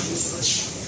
English version.